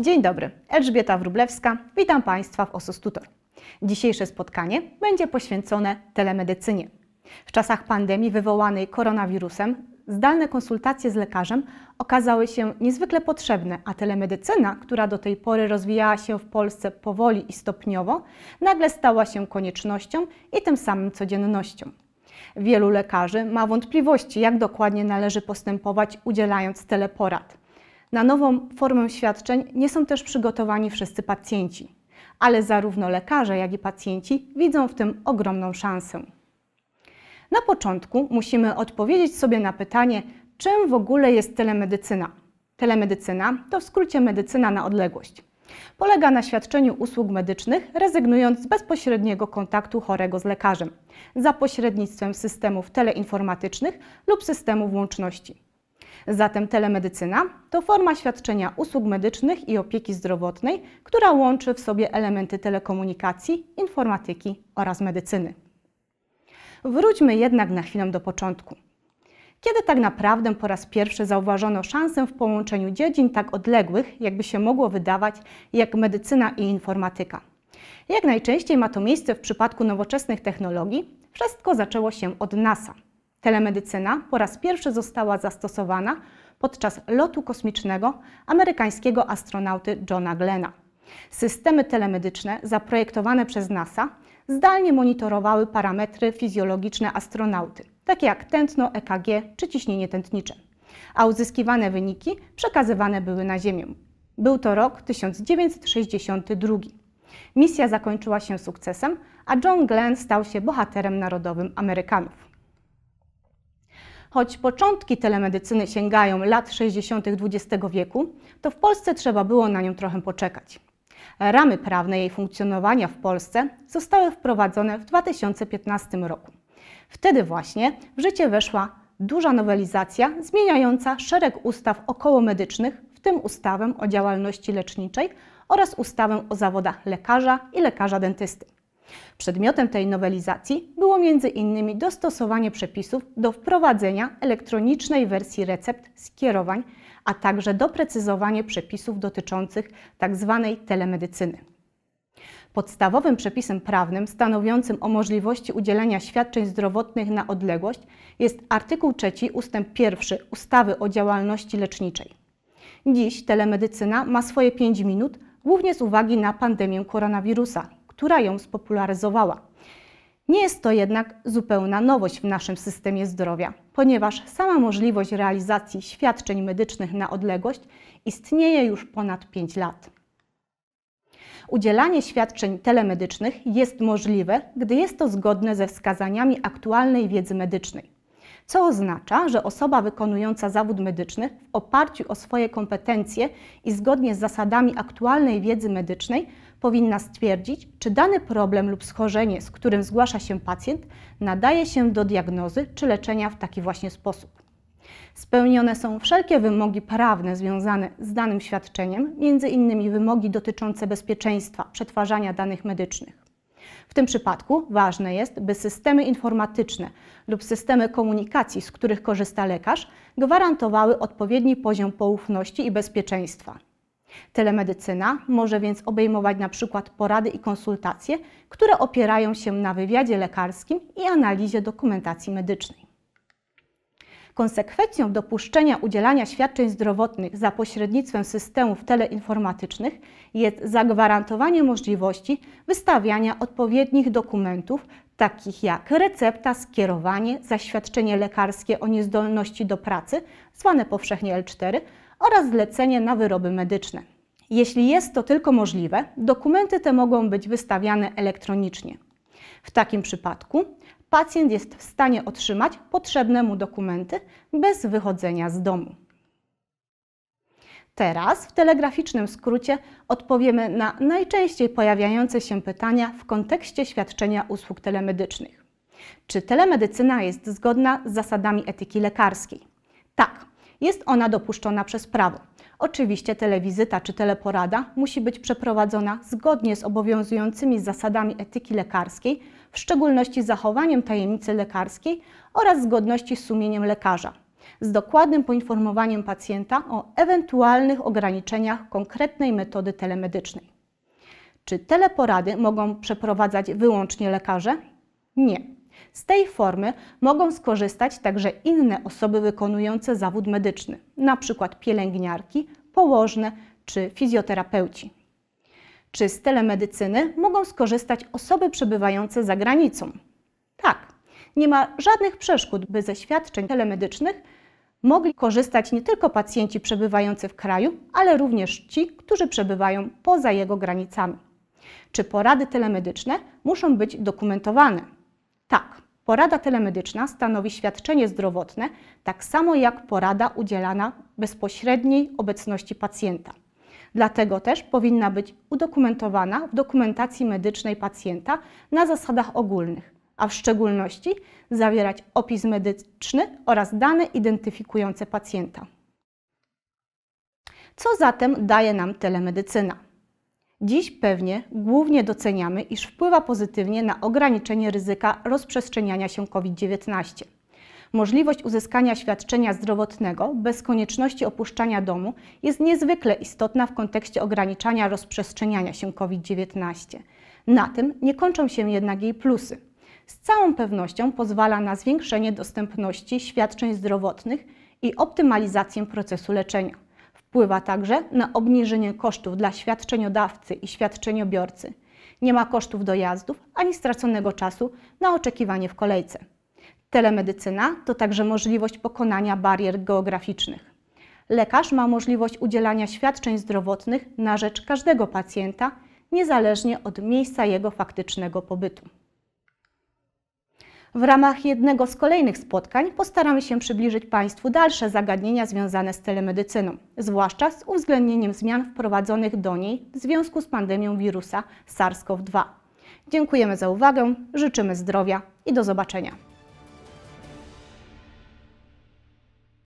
Dzień dobry, Elżbieta Wróblewska. Witam Państwa w Osus Tutor. Dzisiejsze spotkanie będzie poświęcone telemedycynie. W czasach pandemii wywołanej koronawirusem zdalne konsultacje z lekarzem okazały się niezwykle potrzebne, a telemedycyna, która do tej pory rozwijała się w Polsce powoli i stopniowo, nagle stała się koniecznością i tym samym codziennością. Wielu lekarzy ma wątpliwości, jak dokładnie należy postępować, udzielając teleporad. Na nową formę świadczeń nie są też przygotowani wszyscy pacjenci, ale zarówno lekarze, jak i pacjenci widzą w tym ogromną szansę. Na początku musimy odpowiedzieć sobie na pytanie, czym w ogóle jest telemedycyna. Telemedycyna to w skrócie medycyna na odległość. Polega na świadczeniu usług medycznych, rezygnując z bezpośredniego kontaktu chorego z lekarzem, za pośrednictwem systemów teleinformatycznych lub systemów łączności. Zatem telemedycyna to forma świadczenia usług medycznych i opieki zdrowotnej, która łączy w sobie elementy telekomunikacji, informatyki oraz medycyny. Wróćmy jednak na chwilę do początku. Kiedy tak naprawdę po raz pierwszy zauważono szansę w połączeniu dziedzin tak odległych, jakby się mogło wydawać, jak medycyna i informatyka? Jak najczęściej ma to miejsce w przypadku nowoczesnych technologii, wszystko zaczęło się od NASA. Telemedycyna po raz pierwszy została zastosowana podczas lotu kosmicznego amerykańskiego astronauty Johna Glena. Systemy telemedyczne zaprojektowane przez NASA zdalnie monitorowały parametry fizjologiczne astronauty, takie jak tętno EKG czy ciśnienie tętnicze, a uzyskiwane wyniki przekazywane były na Ziemię. Był to rok 1962. Misja zakończyła się sukcesem, a John Glenn stał się bohaterem narodowym Amerykanów. Choć początki telemedycyny sięgają lat 60. XX wieku, to w Polsce trzeba było na nią trochę poczekać. Ramy prawne jej funkcjonowania w Polsce zostały wprowadzone w 2015 roku. Wtedy właśnie w życie weszła duża nowelizacja zmieniająca szereg ustaw okołomedycznych, w tym ustawę o działalności leczniczej oraz ustawę o zawodach lekarza i lekarza dentysty. Przedmiotem tej nowelizacji było m.in. dostosowanie przepisów do wprowadzenia elektronicznej wersji recept skierowań, a także doprecyzowanie przepisów dotyczących tzw. Tak telemedycyny. Podstawowym przepisem prawnym stanowiącym o możliwości udzielenia świadczeń zdrowotnych na odległość jest artykuł 3 ust. 1 ustawy o działalności leczniczej. Dziś telemedycyna ma swoje 5 minut, głównie z uwagi na pandemię koronawirusa, która ją spopularyzowała. Nie jest to jednak zupełna nowość w naszym systemie zdrowia, ponieważ sama możliwość realizacji świadczeń medycznych na odległość istnieje już ponad 5 lat. Udzielanie świadczeń telemedycznych jest możliwe, gdy jest to zgodne ze wskazaniami aktualnej wiedzy medycznej co oznacza, że osoba wykonująca zawód medyczny w oparciu o swoje kompetencje i zgodnie z zasadami aktualnej wiedzy medycznej powinna stwierdzić, czy dany problem lub schorzenie, z którym zgłasza się pacjent, nadaje się do diagnozy czy leczenia w taki właśnie sposób. Spełnione są wszelkie wymogi prawne związane z danym świadczeniem, innymi wymogi dotyczące bezpieczeństwa przetwarzania danych medycznych. W tym przypadku ważne jest, by systemy informatyczne lub systemy komunikacji, z których korzysta lekarz, gwarantowały odpowiedni poziom poufności i bezpieczeństwa. Telemedycyna może więc obejmować na przykład porady i konsultacje, które opierają się na wywiadzie lekarskim i analizie dokumentacji medycznej. Konsekwencją dopuszczenia udzielania świadczeń zdrowotnych za pośrednictwem systemów teleinformatycznych jest zagwarantowanie możliwości wystawiania odpowiednich dokumentów, takich jak recepta, skierowanie, zaświadczenie lekarskie o niezdolności do pracy, zwane powszechnie L4, oraz zlecenie na wyroby medyczne. Jeśli jest to tylko możliwe, dokumenty te mogą być wystawiane elektronicznie. W takim przypadku pacjent jest w stanie otrzymać potrzebne mu dokumenty bez wychodzenia z domu. Teraz w telegraficznym skrócie odpowiemy na najczęściej pojawiające się pytania w kontekście świadczenia usług telemedycznych. Czy telemedycyna jest zgodna z zasadami etyki lekarskiej? Jest ona dopuszczona przez prawo. Oczywiście telewizyta czy teleporada musi być przeprowadzona zgodnie z obowiązującymi zasadami etyki lekarskiej, w szczególności zachowaniem tajemnicy lekarskiej oraz zgodności z sumieniem lekarza. z dokładnym poinformowaniem pacjenta o ewentualnych ograniczeniach konkretnej metody telemedycznej. Czy teleporady mogą przeprowadzać wyłącznie lekarze? Nie. Z tej formy mogą skorzystać także inne osoby wykonujące zawód medyczny, np. pielęgniarki, położne czy fizjoterapeuci. Czy z telemedycyny mogą skorzystać osoby przebywające za granicą? Tak. Nie ma żadnych przeszkód, by ze świadczeń telemedycznych mogli korzystać nie tylko pacjenci przebywający w kraju, ale również ci, którzy przebywają poza jego granicami. Czy porady telemedyczne muszą być dokumentowane? Tak, porada telemedyczna stanowi świadczenie zdrowotne, tak samo jak porada udzielana bezpośredniej obecności pacjenta. Dlatego też powinna być udokumentowana w dokumentacji medycznej pacjenta na zasadach ogólnych, a w szczególności zawierać opis medyczny oraz dane identyfikujące pacjenta. Co zatem daje nam telemedycyna? Dziś pewnie głównie doceniamy, iż wpływa pozytywnie na ograniczenie ryzyka rozprzestrzeniania się COVID-19. Możliwość uzyskania świadczenia zdrowotnego bez konieczności opuszczania domu jest niezwykle istotna w kontekście ograniczania rozprzestrzeniania się COVID-19. Na tym nie kończą się jednak jej plusy. Z całą pewnością pozwala na zwiększenie dostępności świadczeń zdrowotnych i optymalizację procesu leczenia. Wpływa także na obniżenie kosztów dla świadczeniodawcy i świadczeniobiorcy. Nie ma kosztów dojazdów ani straconego czasu na oczekiwanie w kolejce. Telemedycyna to także możliwość pokonania barier geograficznych. Lekarz ma możliwość udzielania świadczeń zdrowotnych na rzecz każdego pacjenta, niezależnie od miejsca jego faktycznego pobytu. W ramach jednego z kolejnych spotkań postaramy się przybliżyć Państwu dalsze zagadnienia związane z telemedycyną, zwłaszcza z uwzględnieniem zmian wprowadzonych do niej w związku z pandemią wirusa SARS-CoV-2. Dziękujemy za uwagę, życzymy zdrowia i do zobaczenia.